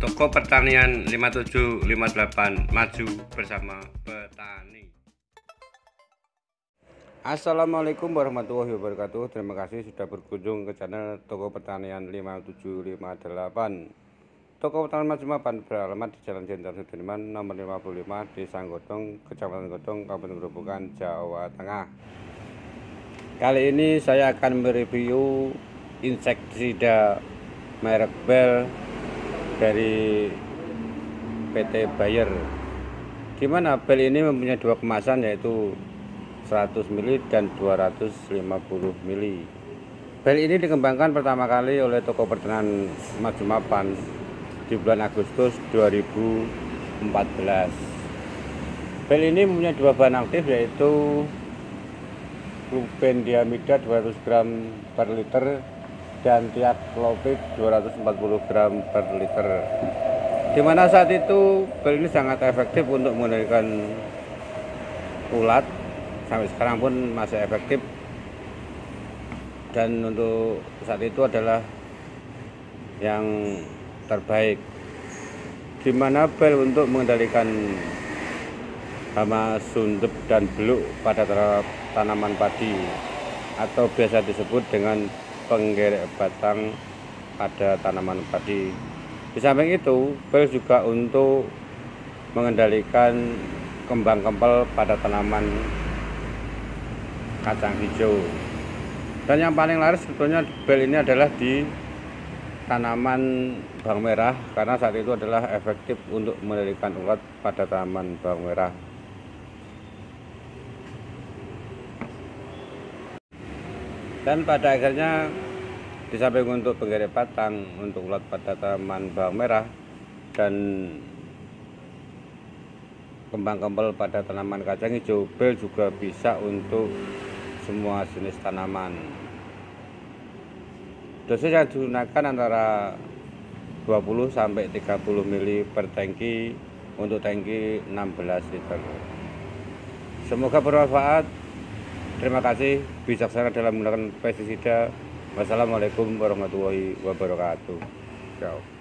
Toko Pertanian 5758 maju bersama petani. Assalamualaikum warahmatullahi wabarakatuh. Terima kasih sudah berkunjung ke channel Toko Pertanian 5758. Toko Pertanian Majumapan beralamat di Jalan Jenderal Sudirman nomor 55 di Sanggotong, Kecamatan Gotong, Kabupaten Gerobokan, Jawa Tengah. Kali ini saya akan mereview insektisida merek Bell dari PT Bayer. Di mana Bell ini mempunyai dua kemasan yaitu 100 ml dan 250 ml Bell ini dikembangkan pertama kali oleh toko pertanian Majumapan di bulan Agustus 2014 Bell ini mempunyai dua bahan aktif yaitu diamida 200 gram per liter dan tiaklopid 240 gram per liter. Di mana saat itu bel ini sangat efektif untuk mengendalikan ulat. Sampai sekarang pun masih efektif. Dan untuk saat itu adalah yang terbaik. Di mana bel untuk mengendalikan hama sundep dan beluk pada tanaman padi atau biasa disebut dengan penggerek batang pada tanaman padi. Di samping itu, bel juga untuk mengendalikan kembang kempel pada tanaman kacang hijau. Dan yang paling laris sebetulnya bel ini adalah di tanaman bawang merah karena saat itu adalah efektif untuk mengendalikan ulat pada tanaman bawang merah. Dan pada akhirnya di samping untuk penggerek batang untuk ulat pada tanaman bawang merah dan kembang kempel pada tanaman kacang hijau bel juga bisa untuk semua jenis tanaman. Dosis yang digunakan antara 20 sampai 30 mili per tangki untuk tangki 16 liter. Semoga bermanfaat Terima kasih bijaksana dalam menggunakan pestisida. Wassalamualaikum warahmatullahi wabarakatuh. Ciao.